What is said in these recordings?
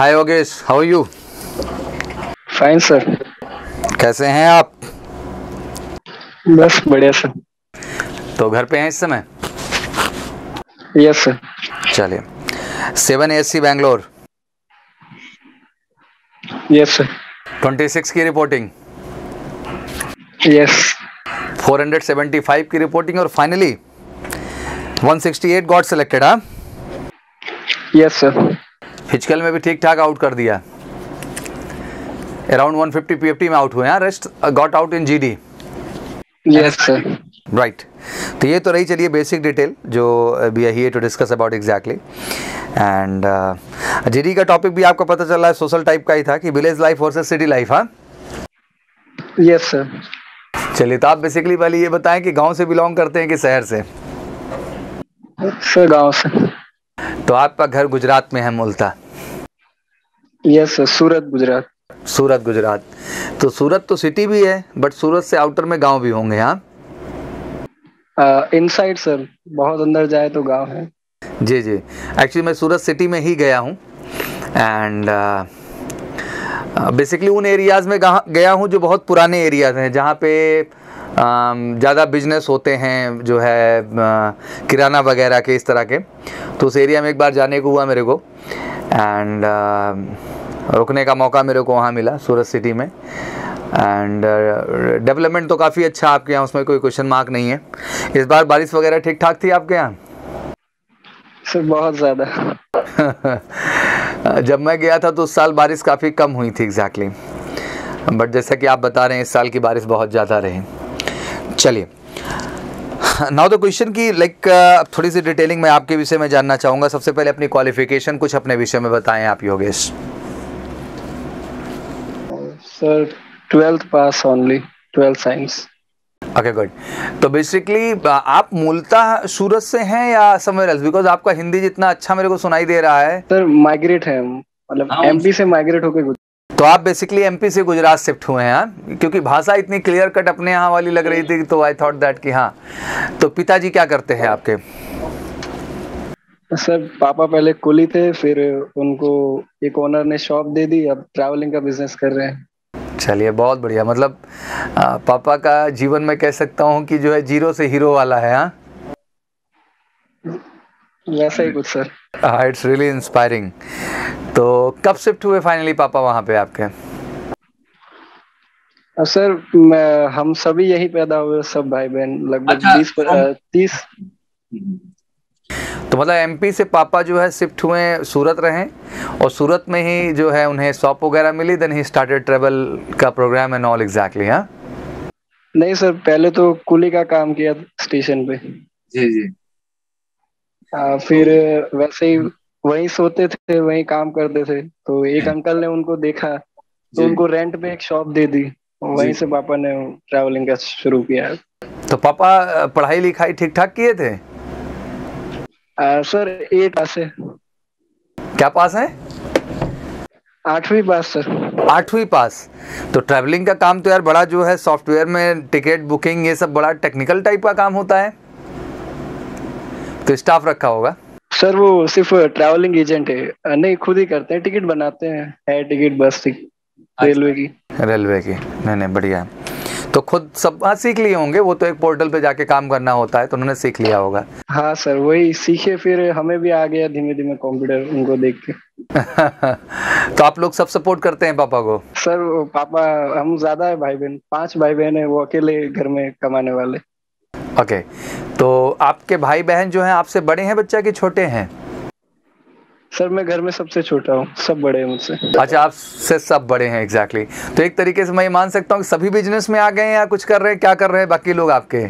Hi Yogesh how you fine sir कैसे हैं आप? बस बढ़िया सर तो घर पे हैं इस समय? यस सर चलिए। Seven A C Bangalore yes sir 26 की रिपोर्टिंग यस 475 की रिपोर्टिंग और फाइनली 168 गॉट सिलेक्टेड हाँ? यस सर हिचकल में भी ठीक ठाक आउट कर दिया। अराउंड 150 पीएफटी में आउट हुए हैं rest got out in GD yes sir right तो ये तो रही चलिए बेसिक डिटेल जो we are here to discuss about exactly and GD का टॉपिक भी आपको पता चल रहा है सोशल टाइप का ही था कि village life versus city life हाँ? यस सर चलिए तो आप बेसिकली पहले ये बताएँ कि गाँव से बिलोंग करते हैं कि शहर से? सर गाँव से। तो आपका घर गुजरात में है मूलतः यस सर सूरत गुजरात सूरत गुजरात। तो सूरत तो सिटी भी है बट सूरत से आउटर में गाँव भी होंगे हाँ? इनसाइड सर बहुत अंदर जाए तो गाँव है। जी जी। एक्चुअली मैं सूरत सिटी में ही गया हूँ। एंड बेसिकली उन एरियाज़ में गया हूँ जो बहुत पुराने एरियाज़ हैं जहाँ पे ज़्यादा बिज़नेस होते हैं जो है किराना वगैरह के इस तरह के। तो उस एरिया में एक बार जाने को हुआ मेरे को। एंड रुकने का मौका मेरे को वहाँ मिला सूरत सिटी में। एंड डेवलपमेंट तो काफ़ी अच्छा आपके यहाँ उसमें कोई क्वेश्चन मार्क नहीं है। इस बार बारिश वगैरह ठीक ठाक थी आपके यहाँ? सर बहुत ज़्यादा। जब मैं गया था तो उस साल बारिश काफ़ी कम हुई थी एग्जैक्टली बट जैसा कि आप बता रहे हैं इस साल की बारिश बहुत ज़्यादा रही। चलिए। नाउ द क्वेश्चन की लाइक थोड़ी सी डिटेलिंग मैं आपके विषय में जानना चाहूँगा। सबसे पहले अपनी क्वालिफिकेशन कुछ अपने विषय में बताएँ आप Yogesh. Sir twelfth pass only twelfth science okay good तो बेसिकली आप मूलतः सूरत से हैं या समवेयर एल्स बिकॉज़ आपका हिंदी जितना अच्छा मेरे को सुनाई दे रहा है। सर माइग्रेट है मतलब हाँ, एमपी से माइग्रेट होके गुजरात तो आप बेसिकली एमपी से गुजरात शिफ्ट हुए हैं हाँ? क्योंकि भाषा इतनी क्लियर कट अपने यहाँ वाली लग रही थी तो आई थॉट दैट कि हाँ। तो पिताजी क्या करते हैं आपके? सर पापा पहले कुली थे फिर उनको एक ओनर ने शॉप दे दी अब ट्रैवलिंग का बिज़नेस कर रहे हैं। चलिए बहुत बढ़िया। मतलब आ, पापा का जीवन में कह सकता हूँ कि जो है ज़ीरो से हीरो वाला है हाँ? वैसा ही कुछ सर। हाँ इट्स रियली इंस्पायरिंग। तो कब शिफ्ट हुए फाइनली पापा वहाँ पे आपके? सर हम सभी यही पैदा हुए सब भाई बहन लगभग अच्छा, हम- तीस। तो मतलब एमपी से पापा जो है शिफ्ट हुए सूरत रहे और सूरत में ही जो है उन्हें शॉप वगैरह मिली देन ही स्टार्टेड ट्रेवल का प्रोग्राम एंड ऑल एग्जैक्टली हाँ? नहीं सर पहले तो कुली का काम किया स्टेशन पे। जी जी। आ, फिर वैसे ही वहीं सोते थे वहीं काम करते थे। तो एक अंकल ने उनको देखा तो उनको रेंट पे एक शॉप दे दी। वहीं से पापा ने ट्रैवलिंग का शुरू किया। तो पापा पढ़ाई लिखाई ठीक ठाक किए थे? सर एट पास है। क्या पास है? आठवीं पास सर। आठवीं पास। तो ट्रैवलिंग का काम तो यार बड़ा जो है सॉफ्टवेयर में टिकट बुकिंग ये सब बड़ा टेक्निकल टाइप का काम होता है। तो स्टाफ रखा होगा। सर वो सिर्फ़ ट्रैवलिंग एजेंट है। नहीं खुद ही करते हैं। टिकट बनाते हैं। Air ticket bus ticket railway की। रेलवे की। नहीं नहीं बढ़िया। है तो खुद सब हाँ सीख लिए होंगे वो तो एक पोर्टल पे जाके काम करना होता है तो उन्होंने सीख लिया होगा। हाँ सर वही सीखे फिर हमें भी आ गया धीमे धीमे कंप्यूटर उनको देख के। तो आप लोग सब सपोर्ट करते हैं पापा को? सर पापा हम ज़्यादा है भाई बहन पाँच भाई बहन है वो अकेले घर में कमाने वाले। ओके तो आपके भाई बहन जो हैं आपसे बड़े हैं बच्चा कि छोटे हैं? सर मैं घर में सबसे छोटा हूँ सब बड़े हैं मुझसे। अच्छा आपसे सब बड़े हैं एग्जैक्टली exactly. तो एक तरीके से मैं ये मान सकता हूँ सभी बिज़नेस में आ गए हैं या कुछ कर रहे हैं क्या कर रहे हैं बाकी लोग आपके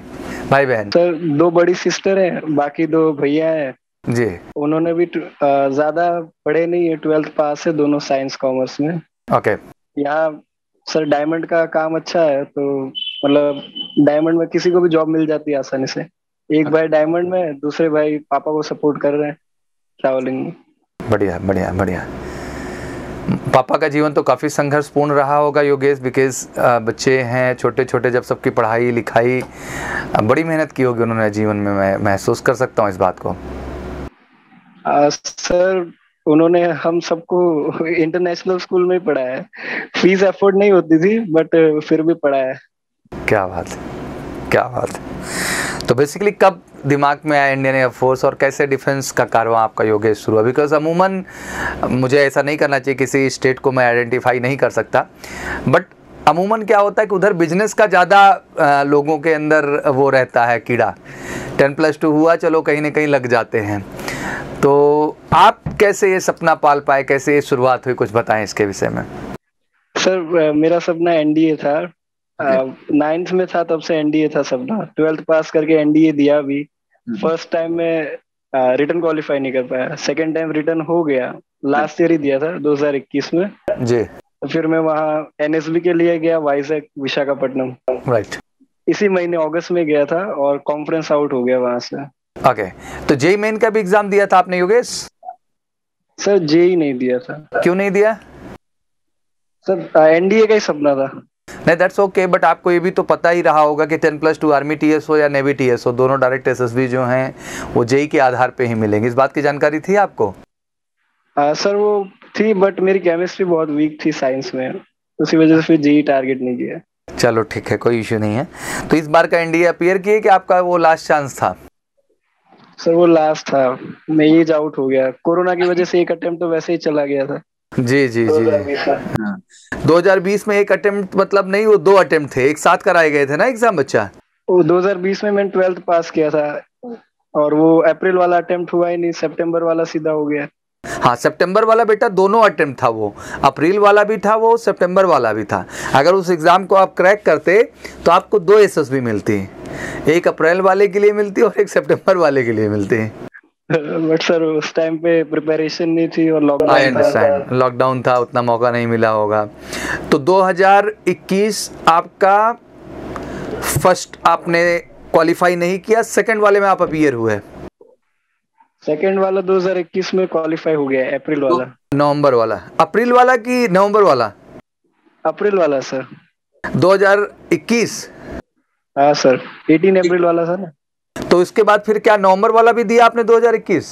भाई बहन सर दो बड़ी सिस्टर हैं बाकी दो भैया हैं। जी। उन्होंने भी ज़्यादा पढ़े नहीं है ट्वेल्थ पास है दोनों साइंस कॉमर्स में। ओके यहाँ सर डायमंड का काम अच्छा है तो मतलब डायमंड में किसी को भी जॉब मिल जाती है आसानी से। एक भाई डायमंड में दूसरे भाई पापा को सपोर्ट कर रहे हैं ट्रैवलिंग में। बढ़िया बढ़िया बढ़िया। पापा का जीवन तो काफ़ी संघर्षपूर्ण रहा होगा योगेश बिकॉज़ बच्चे हैं छोटे छोटे जब सबकी पढ़ाई लिखाई बड़ी मेहनत की होगी उन्होंने जीवन में मैं महसूस कर सकता हूँ इस बात को। आ, सर उन्होंने हम सबको इंटरनेशनल स्कूल में पढ़ाया है। फ़ीस अफोर्ड नहीं होती थी बट फिर भी पढ़ाया क्या बात है क्या बात है। तो बेसिकली कब दिमाग में आया इंडियन एयरफोर्स और कैसे डिफेंस का कारवा आपका योगेश शुरू हुआ? बिकॉज़ अमूमन मुझे ऐसा नहीं करना चाहिए, किसी स्टेट को मैं आइडेंटिफाई नहीं कर सकता। बट अमूमन क्या होता है कि उधर बिज़नेस का ज़्यादा लोगों के अंदर वो रहता है कीड़ा। टेन प्लस टू हुआ, चलो कहीं ना कहीं लग जाते हैं। तो आप कैसे ये सपना पाल पाए? कैसे ये शुरुआत हुई? कुछ बताएँ इसके विषय में। सर मेरा सपना एनडीए था। नाइन्थ में था तब से एनडीए था सपना ट्वेल्थ पास करके एनडीए दिया भी फ़र्स्ट टाइम में रिटर्न क्वालिफाई नहीं कर पाया। सेकेंड टाइम रिटर्न हो गया। लास्ट ईयर ही दिया था 2021 में। जी। फिर मैं वहाँ एनएसबी के लिए गया वाइजैक विशाखापट्टनम। राइट इसी महीने अगस्त में गया था और कॉन्फ्रेंस आउट हो गया वहाँ से। ओके तो जेई मेन का भी एग्ज़ाम दिया था आपने योगेश? सर जेई नहीं दिया था। क्यों नहीं दिया? सर एनडीए का ही सपना था। नहीं दैट्स ओके बट आपको ये भी तो पता ही रहा होगा कि ten plus two army T S हो या नेवी टी एस हो दोनों डायरेक्ट एस एस बी जो हैं वो जेई के आधार पे ही मिलेंगे। इस बात की जानकारी थी आपको? आ, सर वो थी बट मेरी केमिस्ट्री बहुत वीक थी साइंस में। उसी वजह से फिर जेई टारगेट नहीं किया। चलो ठीक है कोई इश्यू नहीं है। तो इस बार का एनडीए अपियर किए कि आपका वो लास्ट चांस था? सर वो लास्ट था। मैं एज आउट हो गया। कोरोना की वजह से एक अटेम्प्ट तो वैसे ही चला गया था। जी जी जी। हाँ। 2020 में एक अटेम्प्ट मतलब नहीं वो दो अटेम्प्ट थे। एक साथ कराए गए थे ना एग्ज़ाम बच्चा? वो 2020 में मैंने ट्वेल्थ पास किया था और वो अप्रैल वाला अटेम्प्ट हुआ ही नहीं सितंबर वाला सीधा हो गया। हाँ सितंबर वाला बेटा दोनों अटेम्प्ट था वो। अप्रैल वाला भी था वो सितंबर वाला भी था। अगर उस एग्ज़ाम को आप क्रैक करते तो आपको दो एसएसबी मिलती। एक अप्रैल वाले के लिए मिलती और एक सितंबर वाले के लिए मिलती। बट सर उस टाइम पे प्रिपरेशन नहीं थी और लॉकडाउन आई अंडरस्टैंड लॉकडाउन था उतना मौका नहीं मिला होगा। तो 2021 आपका फ़र्स्ट आपने क्वालिफाई नहीं किया सेकंड वाले में आप अपियर हुए। सेकंड वाला 2021 में क्वालिफाई हो गया अप्रैल वाला। नवंबर वाला। अप्रैल वाला कि नवंबर वाला? अप्रैल वाला सर 2021 हाँ सर 18 अप्रैल वाला था ना। तो इसके बाद फिर क्या नवंबर वाला भी दिया आपने 2021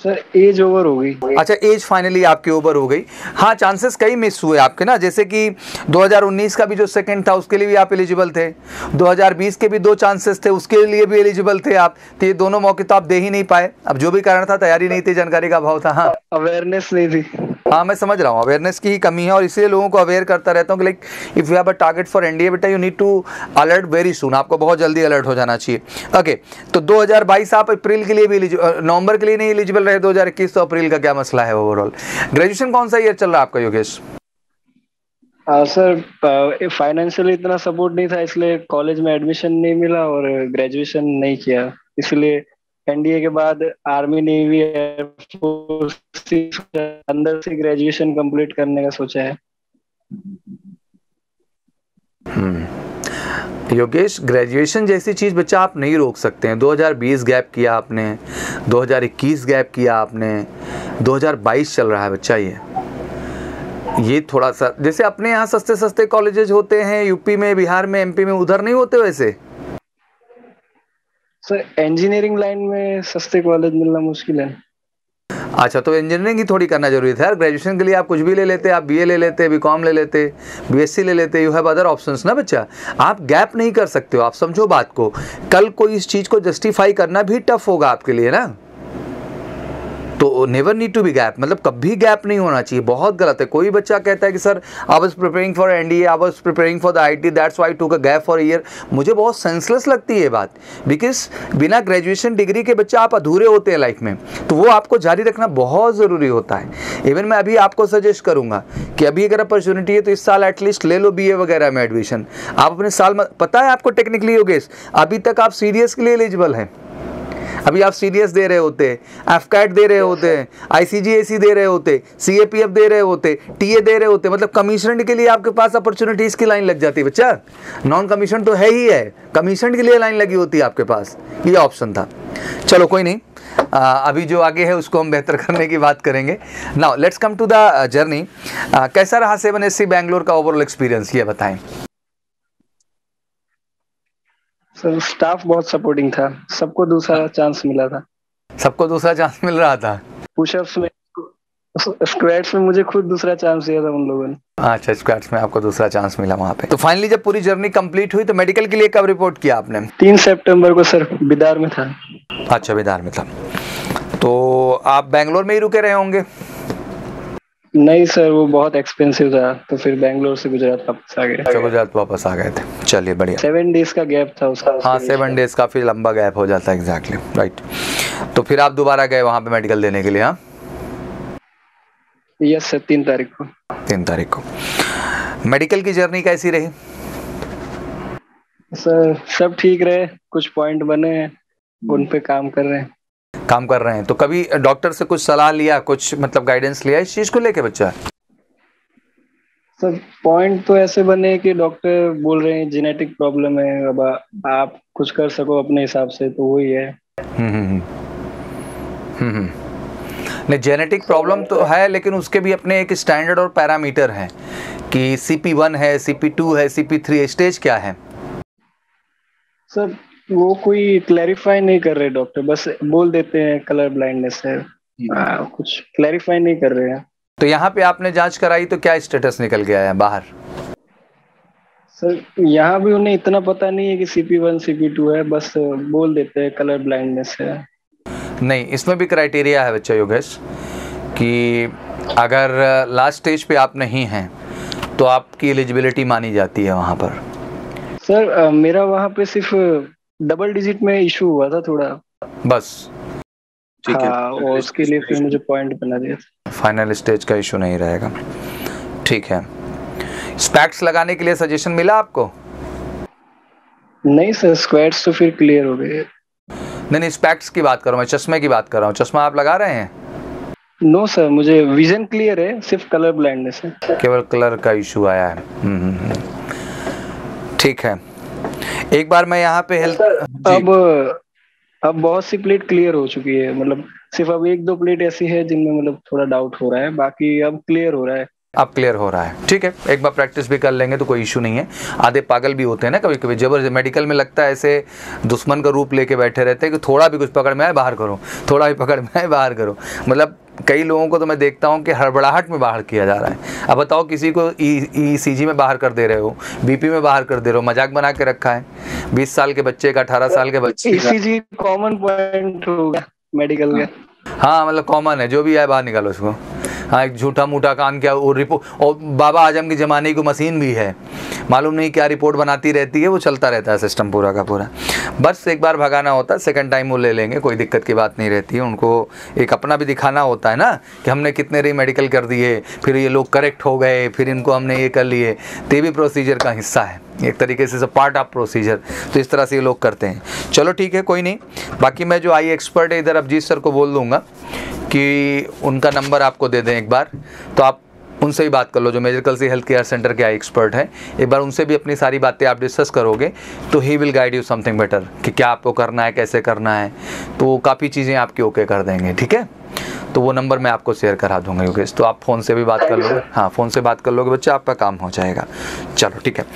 सर एज ओवर हो गई। अच्छा एज फाइनली आपकी ओवर हो गई। हाँ चांसेस कई मिस हुए आपके ना जैसे कि 2019 का भी जो सेकंड था उसके लिए भी आप एलिजिबल थे। 2020 के भी दो चांसेस थे उसके लिए भी एलिजिबल थे आप। तो ये दोनों मौके तो आप दे ही नहीं पाए। अब जो भी कारण था तैयारी नहीं थी जानकारी का अभाव था हाँ। अवेयरनेस नहीं थी। हाँ मैं समझ रहा हूँ अवेयरनेस की ही कमी है और इसलिए लोगों को अवेयर करता रहता हूँ कि like if you have a target for NDA बेटा you need to alert very सुन आपको बहुत जल्दी अलर्ट हो जाना चाहिए। ओके तो 2022 आप अप्रैल के लिए भी नवंबर के लिए नहीं एलिजिबल रहे 2021 तो अप्रैल का क्या मसला है ओवरऑल ग्रेजुएशन कौन सा ईयर चल रहा है आपका योगेश? सर फाइनेंशियली इतना सपोर्ट नहीं था इसलिए कॉलेज में एडमिशन नहीं मिला और ग्रेजुएशन नहीं किया। इसलिए एनडीए के बाद आर्मी नेवी एयरफोर्स अंदर से ग्रेजुएशन कंप्लीट करने का सोचा है। हम्म। योगेश ग्रेजुएशन जैसी चीज़ बच्चा आप नहीं रोक सकते हैं। 2020 गैप किया आपने 2021 गैप किया आपने 2022 चल रहा है बच्चा ये। ये थोड़ा सा, जैसे अपने यहाँ सस्ते सस्ते कॉलेजेस होते हैं यूपी में, बिहार में एमपी में, उधर नहीं होते वैसे? सर इंजीनियरिंग लाइन में सस्ते कॉलेज मिलना मुश्किल है। अच्छा तो इंजीनियरिंग ही थोड़ी करना ज़रूरी था यार। ग्रेजुएशन के लिए आप कुछ भी ले लेते, आप बीए ले लेते बी ले लेते बीएससी ले लेते यू हैव अदर ऑप्शंस ना बच्चा? आप गैप नहीं कर सकते हो, आप समझो बात को। कल कोई इस चीज़ को जस्टिफाई करना भी टफ होगा आपके लिए ना? तो never need to be gap मतलब कभी गैप नहीं होना चाहिए। बहुत गलत है। कोई बच्चा कहता है कि, sir I was preparing for N D I was preparing for the I T that's why two का गैप फॉर ईयर मुझे बहुत सेंसलेस लगती है बात। बिकॉज़ बिना ग्रेजुएशन डिग्री के बच्चे आप अधूरे होते हैं लाइफ में। तो वो आपको जारी रखना बहुत ज़रूरी होता है। इवन मैं अभी आपको सजेस्ट करूँगा कि अभी अगर अपॉर्चुनिटी है तो इस साल एटलीस्ट ले लो बीए वगैरह में एडमिशन आप अपने साल में, पता है आपको टेक्निकली योगेश? अभी तक आप सीरियस के लिए एलिजिबल हैं। अभी आप सीडीएस दे रहे होते एफकैट दे रहे होते आईसीजीएसी दे रहे होते सीएपीएफ दे रहे होते टीए दे रहे होते मतलब कमीशन के लिए आपके पास अपॉर्चुनिटीज़ की लाइन लग जाती है बच्चा। नॉन कमीशन तो है ही है कमीशन के लिए लाइन लगी होती है आपके पास। ये ऑप्शन था। चलो, कोई नहीं। अभी जो आगे है, उसको हम बेहतर करने की बात करेंगे। Now let's come to the journey कैसा रहा सेवन एस सी बैंगलोर का ओवरऑल एक्सपीरियंस ये बताएँ। सर स्टाफ बहुत सपोर्टिंग था। सबको दूसरा चांस मिला था। सबको दूसरा चांस मिल रहा था? पुशअप्स में स्क्वाड्स में मुझे खुद दूसरा चांस दिया था उन लोगों ने। अच्छा स्क्वाड्स में आपको दूसरा चांस मिला वहाँ पे। तो फाइनली जब पूरी जर्नी कंप्लीट हुई तो मेडिकल के लिए कब रिपोर्ट किया आपने? तीन सितंबर को सर बिदार में था। अच्छा बिदार में था। तो आप बैंगलोर में ही रुके रहे होंगे? नहीं सर वो बहुत एक्सपेंसिव था तो फिर बैंगलोर से गुजरात वापस आ गए। अच्छा गुजरात वापस आ गए थे। चलिए बढ़िया। सेवन डेज़ का गैप था उसका हाँ सेवन डेज़ काफ़ी लंबा गैप हो जाता है एग्जैक्टली राइट तो फिर आप दोबारा गए वहाँ पे मेडिकल देने के लिए हाँ? यस सर तीन तारीख को। तीन तारीख को। मेडिकल की जर्नी कैसी रही? सर सब ठीक रहे कुछ पॉइंट बने हैं उन पे काम कर रहे। हैं काम कर रहे हैं। तो कभी डॉक्टर से कुछ सलाह लिया कुछ मतलब गाइडेंस लिया इस चीज़ को लेके बच्चा? सर पॉइंट तो ऐसे बने कि डॉक्टर बोल रहे हैं जेनेटिक प्रॉब्लम है अब आप कुछ कर सको अपने हिसाब से तो वही है। हम्म हम्म हम्म। नहीं जेनेटिक प्रॉब्लम तो है लेकिन उसके भी अपने एक स्टैंडर्ड और पैरामीटर हैं कि सी पी वन है सी पी टू है सी पी थ्री स्टेज क्या है? सर वो कोई क्लैरिफाई नहीं कर रहे डॉक्टर बस बोल देते हैं कलर ब्लाइंडनेस है। आ, हाँ, कुछ क्लैरिफाई नहीं कर रहे हैं। तो यहाँ पे आपने जाँच कराई तो क्या स्टेटस निकल गया है बाहर? सर यहाँ भी उन्हें इतना पता नहीं है कि सीपी वन सीपी टू है बस बोल देते हैं कलर ब्लाइंडनेस है। नहीं इसमें भी क्राइटेरिया है बच्चा योगेश कि अगर लास्ट स्टेज पे आप नहीं हैं तो आपकी एलिजिबिलिटी मानी जाती है वहाँ पर। सर मेरा वहाँ पे सिर्फ़ डबल डिजिट में इशू हुआ था थोड़ा। बस। ठीक है। हाँ, और उसके लिए फिर मुझे पॉइंट बना दिया फाइनल स्टेज का इशू नहीं रहेगा। ठीक है। स्पैक्स लगाने के लिए सजेशन मिला आपको? नहीं सर स्क्वाड्स तो फिर क्लियर हो गए। नहीं नहीं स्पेक्ट्स की बात कर रहा हूँ मैं चश्मे की बात कर रहा हूँ। चश्मा आप लगा रहे हैं? नो no, सर मुझे विजन क्लियर है सिर्फ़ कलर ब्लाइंडनेस है। केवल कलर का इशू आया है। हम्म, हम्म, हम्म। ठीक है। एक बार मैं यहाँ पे हेल्थ अब अब बहुत सी प्लेट क्लियर हो चुकी है मतलब सिर्फ़ अब एक दो प्लेट ऐसी है जिनमें मतलब थोड़ा डाउट हो रहा है बाकी अब क्लियर हो रहा है। अब क्लियर हो रहा है। ठीक है? एक बार प्रैक्टिस भी कर लेंगे तो कोई इशू नहीं है। आधे पागल भी होते हैं ना कभी कभी। ज़बरदस्त मेडिकल में लगता है ऐसे दुश्मन का रूप लेके बैठे रहते हैं कि थोड़ा भी कुछ पकड़ में आए बाहर करो। थोड़ा भी पकड़ में आए बाहर करो। मतलब कई लोगों को तो मैं देखता हूँ कि हड़बड़ाहट में बाहर किया जा रहा है। अब बताओ किसी को ई सी जी में बाहर कर दे रहे हो? बीपी में बाहर कर दे रहे हो? मज़ाक बना के रखा है। बीस साल के बच्चे का अठारह साल के बच्चे कॉमन पॉइंट होगा मेडिकल का। हाँ मतलब कॉमन है जो भी है बाहर निकालो उसको हाँ एक झूठा मूठा कान क्या और रिपोर्ट और बाबा आज़म के ज़माने की मशीन भी है। मालूम नहीं क्या रिपोर्ट बनाती रहती है, वो चलता रहता है सिस्टम पूरा का पूरा। बस एक बार भगाना होता है सेकेंड टाइम वो ले लेंगे, कोई दिक्कत की बात नहीं रहती है। उनको एक अपना भी दिखाना होता है ना, कि हमने कितने री मेडिकल कर दिए, फिर ये लोग करेक्ट हो गए, फिर इनको हमने ये कर लिए। तो भी प्रोसीजर का हिस्सा है। एक तरीके से पार्ट ऑफ़ प्रोसीजर तो इस तरह से ये लोग करते हैं। चलो ठीक है, कोई नहीं। बाकी मैं जो आई एक्सपर्ट है, इधर अभिजीत सर को बोल दूँगा। कि उनका नंबर आपको दे दें एक बार। तो आप उनसे ही बात कर लो, जो major Kalsi health care centre के आई एक्सपर्ट हैं। एक बार उनसे भी अपनी सारी बातें आप डिस्कस करोगे तो he will guide you something better कि क्या आपको करना है, कैसे करना है। तो काफ़ी चीज़ें आपकी ओके कर देंगे, ठीक है? तो वो नंबर मैं आपको शेयर करा दूँगा, योगेश। तो आप फ़ोन से भी बात कर लोगे। हाँ फ़ोन से बात कर लोगे, बच्चा, आपका काम हो जाएगा। चलो, ठीक है।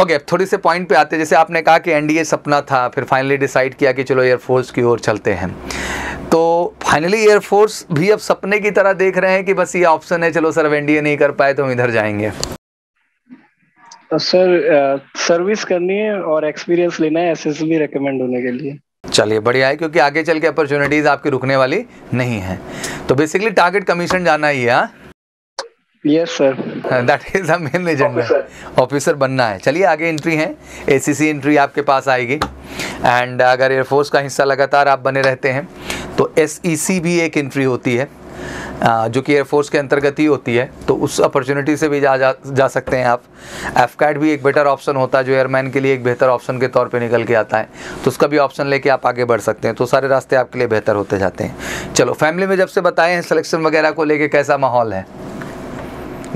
ओके okay, थोड़ी से पॉइंट पे आते हैं। जैसे आपने कहा कि एनडीए सपना था फिर फाइनली डिसाइड किया कि चलो एयरफोर्स की ओर चलते हैं। तो फाइनली एयरफोर्स भी अब सपने की तरह देख रहे हैं कि बस ये ऑप्शन है चलो सर एनडीए नहीं कर पाए तो हम इधर जाएँगे। तो सर सर्विस करनी है और एक्सपीरियंस लेना है एसएसबी रेकमेंड होने के लिए। चलिए बढ़िया है क्योंकि आगे चल के अपॉर्चुनिटीज़ आपकी रुकने वाली नहीं है। तो बेसिकली टारगेट कमीशन जाना ही है हाँ। Yes sir that is the main agenda officer बनना है। चलिए आगे एंट्री है। एसीसी एंट्री आपके पास आएगी। एंड अगर एयरफोर्स का हिस्सा लगातार आप बने रहते हैं तो एस e भी एक एंट्री होती है। जो कि एयरफोर्स के अंतर्गत ही होती है। तो उस अपॉर्चुनिटी से भी जा जा, जा सकते हैं आप। एफ़ भी एक बेटर ऑप्शन होता है जो एयरमैन के लिए एक बेहतर ऑप्शन के तौर पे निकल के आता है। तो उसका भी ऑप्शन लेके आप आगे बढ़ सकते हैं। तो सारे रास्ते आपके लिए बेहतर होते जाते हैं। चलो फैमिली में जब से बताए हैं सिलेक्शन वगैरह को लेके कैसा माहौल है?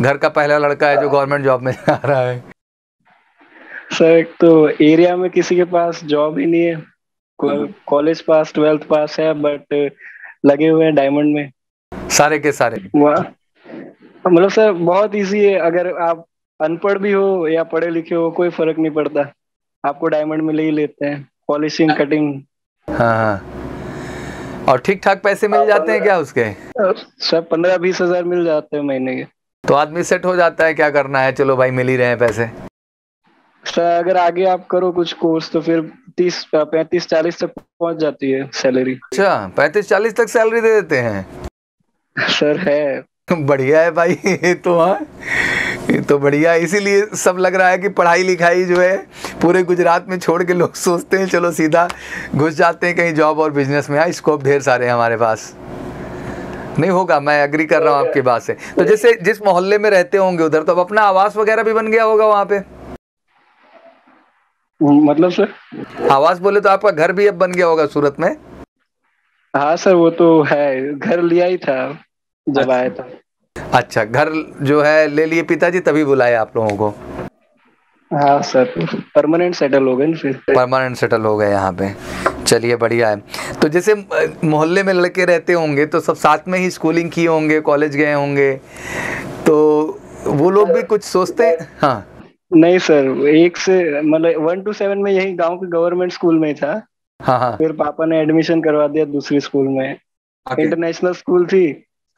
घर का पहला लड़का है जो गवर्नमेंट जॉब में आ रहा है। सर एक तो एरिया में किसी के पास जॉब ही नहीं है। कॉलेज पास ट्वेल्थ पास है बट लगे हुए हैं डायमंड में। सारे के सारे। मतलब सर बहुत इजी है। अगर आप अनपढ़ भी हो या पढ़े लिखे हो कोई फ़र्क नहीं पड़ता। आपको डायमंड में ले ही लेते हैं। पॉलिशिंग कटिंग हाँ हाँ। और ठीक ठाक पैसे मिल जाते हैं क्या उसके? सर पंद्रह बीस हज़ार मिल जाते हैं महीने के। तो आदमी सेट हो जाता है क्या करना है? चलो भाई मिल ही रहे हैं पैसे। सर अगर आगे आप करो कुछ कोर्स तो फिर तीस पैंतीस चालीस तक पहुँच जाती है सैलरी अच्छा पैंतीस चालीस तक सैलरी दे देते हैं? सर है। बढ़िया है भाई ये तो हाँ। ये तो बढ़िया इसीलिए सब लग रहा है कि पढ़ाई लिखाई जो है पूरे गुजरात में छोड़ के लोग सोचते हैं चलो सीधा घुस जाते हैं कहीं जॉब और बिज़नेस में। हाँ स्कोप ढेर सारे हैं हमारे पास। नहीं होगा मैं एग्री कर रहा हूँ आपकी बात से। तो जैसे जिस मोहल्ले में रहते होंगे उधर तो अब अपना आवास वगैरह भी बन गया होगा वहाँ पे? मतलब सर? आवास बोले तो आपका घर भी अब बन गया होगा सूरत में? हाँ सर वो तो है घर लिया ही था जब आया था। अच्छा घर जो है ले लिए पिताजी तभी बुलाए आप लोगों को? हाँ सर परमानेंट सेटल हो गए फिर। परमानेंट सेटल हो गए यहाँ पे। चलिए बढ़िया है। तो जैसे मोहल्ले में लड़के रहते होंगे तो सब साथ में ही स्कूलिंग किए होंगे कॉलेज गए होंगे। तो वो लोग भी कुछ सोचते हैं? हाँ। नहीं सर एक से मतलब वन टू सेवन में यही गाँव के गवर्नमेंट स्कूल में था। हाँ हाँ। फिर पापा ने एडमिशन करवा दिया दूसरी स्कूल में। इंटरनेशनल स्कूल थी।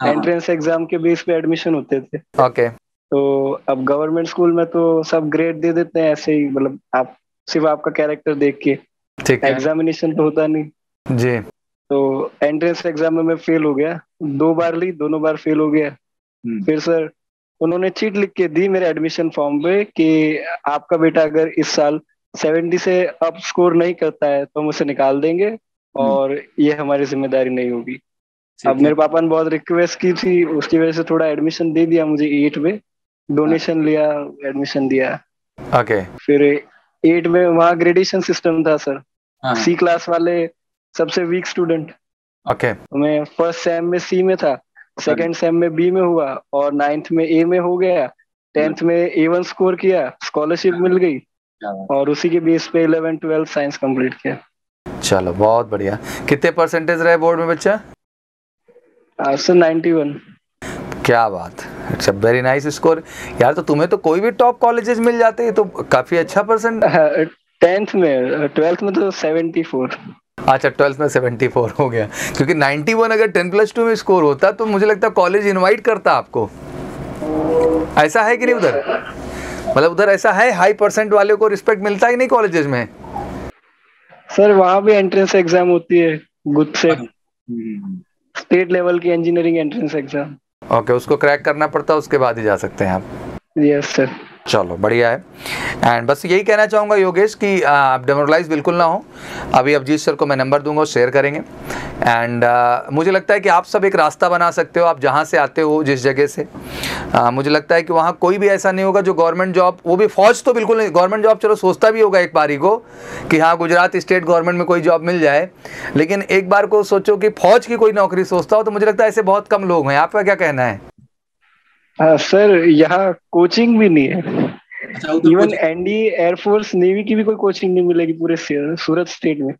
एंट्रेंस एग्ज़ाम के बेस पे एडमिशन होते थे। ओके तो अब गवर्नमेंट स्कूल में तो सब ग्रेड दे देते हैं ऐसे ही मतलब आप सिर्फ़ आपका कैरेक्टर देख के। ठीक है। एग्जामिनेशन तो होता नहीं। जी। तो एंट्रेंस एग्ज़ाम में मैं फेल हो गया। दो बार ली दोनों बार फेल हो गया। फिर सर उन्होंने चीट लिख के दी मेरे एडमिशन फॉर्म पे कि आपका बेटा अगर इस साल 70 से अप स्कोर नहीं करता है तो हम उसे निकाल देंगे और ये हमारी ज़िम्मेदारी नहीं होगी। अब मेरे पापा ने बहुत रिक्वेस्ट की थी उसकी वजह से थोड़ा एडमिशन दे दिया मुझे एट में डोनेशन लिया एडमिशन दिया। ओके फिर एट में वहाँ ग्रेडेशन सिस्टम था सर हाँ। सी क्लास वाले सबसे वीक स्टूडेंट ओके मैं फ़र्स्ट सेम में सी में था सेकंड सेम में बी में हुआ और नाइन्थ में ए में हो गया टेंथ में ए वन स्कोर किया स्कॉलरशिप मिल गई और उसी के बेस पे इलेवन ट्वेल्थ साइंस कंप्लीट किया। चलो बहुत बढ़िया। कितने परसेंटेज रहे बोर्ड में बच्चा? सर नाइन्टी वन क्या बात। It's a very nice score यार तो तुम्हें तो कोई भी टॉप कॉलेजेस मिल जाते हैं तो काफ़ी अच्छा परसेंट टेंथ में ट्वेल्थ में तो सेवेंटी फोर अच्छा ट्वेल्थ में सेवेंटी फोर हो गया। क्योंकि नाइन्टी वन अगर टेन प्लस टू में स्कोर होता तो मुझे लगता कॉलेज इनवाइट करता आपको। ऐसा है कि नहीं उधर? मतलब उधर ऐसा है हाई परसेंट वाले को रिस्पेक्ट मिलता है कि नहीं कॉलेजेस में? सर वहाँ भी एंट्रेंस एग्ज़ाम होती है गुड से। स्टेट लेवल की इंजीनियरिंग एंट्रेंस एग्ज़ाम ओके उसको क्रैक करना पड़ता है, उसके बाद ही जा सकते हैं आप। यस सर चलो बढ़िया है। एंड बस यही कहना चाहूँगा योगेश कि आप डेमोरलाइज बिल्कुल ना हो। अभी अभिजीत सर को मैं नंबर दूँगा शेयर करेंगे। एंड uh, मुझे लगता है कि आप सब एक रास्ता बना सकते हो आप जहाँ से आते हो जिस जगह से। uh, मुझे लगता है कि वहाँ कोई भी ऐसा नहीं होगा जो गवर्नमेंट जॉब वो भी फौज तो बिल्कुल नहीं गवर्नमेंट जॉब चलो सोचता भी होगा एक बारी को कि हाँ गुजरात स्टेट गवर्नमेंट में कोई जॉब मिल जाए। लेकिन एक बार को सोचो कि फौज की कोई नौकरी सोचता हो तो मुझे लगता है ऐसे बहुत कम लोग हैं। आपका क्या कहना है? हाँ सर यहाँ कोचिंग भी नहीं है. इवन एनडी एयरफोर्स नेवी की भी कोई कोचिंग नहीं मिलेगी पूरे सूरत स्टेट में.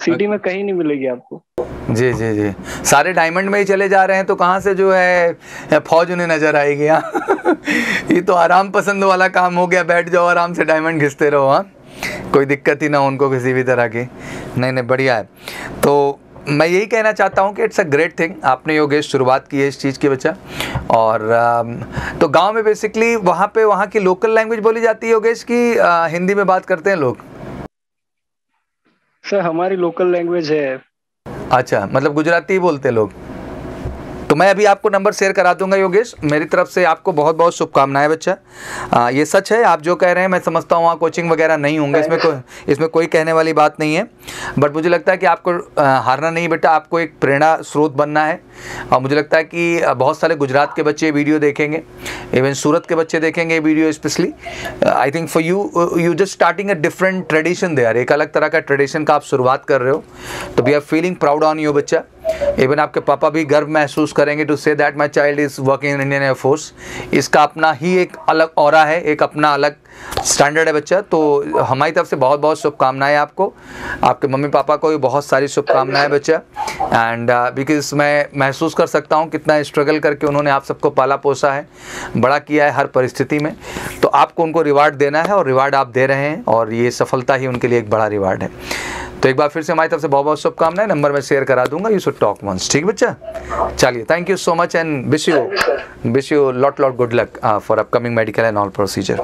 सिटी में कहीं नहीं मिलेगी आपको. जी जी जी. सारे डायमंड में ही चले जा रहे हैं तो कहाँ से जो है फौज उन्हें नज़र आएगी यहाँ ये तो आराम पसंद वाला काम हो गया बैठ जाओ आराम से डायमंड घिसते रहो हाँ? कोई दिक्कत ही ना उनको किसी भी तरह की. नहीं नहीं बढ़िया है. तो मैं यही कहना चाहता हूँ कि इट्स अ ग्रेट थिंग आपने योगेश शुरुआत की है इस चीज़ की बच्चा और तो गाँव में बेसिकली वहाँ पे वहाँ की लोकल लैंग्वेज बोली जाती है योगेश की हिंदी में बात करते हैं लोग। सर हमारी लोकल लैंग्वेज है। अच्छा मतलब गुजराती ही बोलते हैं लोग। तो मैं अभी आपको नंबर शेयर करा दूँगा योगेश। मेरी तरफ़ से आपको बहुत बहुत शुभकामनाएँ बच्चा। आ, ये सच है आप जो कह रहे हैं मैं समझता हूँ वहाँ कोचिंग वगैरह नहीं होंगे इसमें कोई इसमें कोई कहने वाली बात नहीं है। बट मुझे लगता है कि आपको हारना नहीं बेटा आपको एक प्रेरणा स्रोत बनना है। और मुझे लगता है कि बहुत सारे गुजरात के बच्चे वीडियो देखेंगे। इवन सूरत के बच्चे देखेंगे video specially I think for you you just starting a different tradition दे एक अलग तरह का ट्रेडिशन का आप शुरुआत कर रहे हो। तो we are feeling proud on you बच्चा। इवन आपके पापा भी गर्व महसूस करेंगे to say that my child is working in Indian air force इसका अपना ही एक अलग और है, एक अपना अलग स्टैंडर्ड है बच्चा। तो हमारी तरफ़ से बहुत बहुत शुभकामनाएँ आपको। आपके मम्मी पापा को भी बहुत सारी शुभकामनाएँ बच्चा। एंड बिकॉज़ मैं महसूस कर सकता हूँ कितना स्ट्रगल करके उन्होंने आप सबको पाला पोसा है। बड़ा किया है हर परिस्थिति में। तो आपको उनको रिवार्ड देना है और रिवार्ड आप दे रहे हैं और ये सफलता ही उनके लिए एक बड़ा रिवार्ड है। तो एक बार फिर से हमारी तरफ़ से बहुत बहुत शुभकामनाएँ। नंबर मैं शेयर करा दूँगा। यू शुड टॉक वंस ठीक बच्चा? चलिए thank you so much and wish you wish you lot lot good luck for upcoming medical and all procedure